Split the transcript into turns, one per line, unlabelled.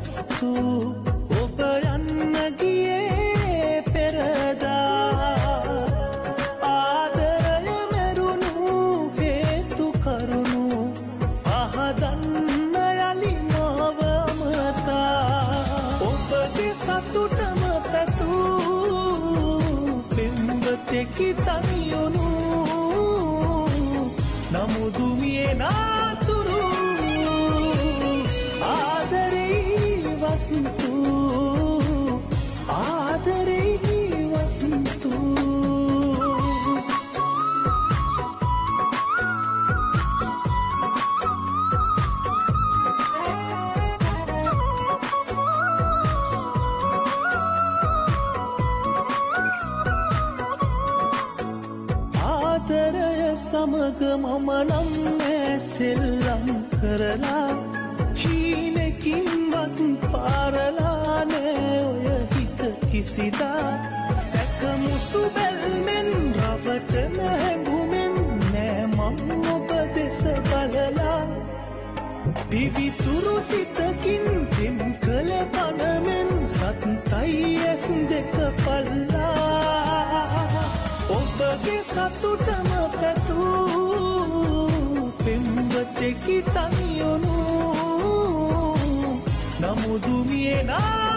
වස්තු ඔබ යන්න ගියේ පෙරදා. ආදරය මැරුණු හේතු කරුණු පහදන්න යලි මව අමතා ඔබගේ සතුටම පැtuu පෙම්බතෙකි තනියුණු. නමුදුමියේ ආදරෙයි වස්තු ආදරෙයි වස්තු ආදරය සමග මම නම් සෙල්ලම් කරලා හීනකින්වත් කිසිදා සැකමුසු බැල්මෙන් රවටන හැඟුමෙන් නෑ මං ඔබ දෙස බලලා. පිවිතුරු සිතකින් පෙම් කළ පනමෙන් සත්තයි ඇස් දෙක පල්ලා. ඔබගේ සතුටම පැtuu පෙම්වතෙකි තනියොනු. නමුදුමියේ නා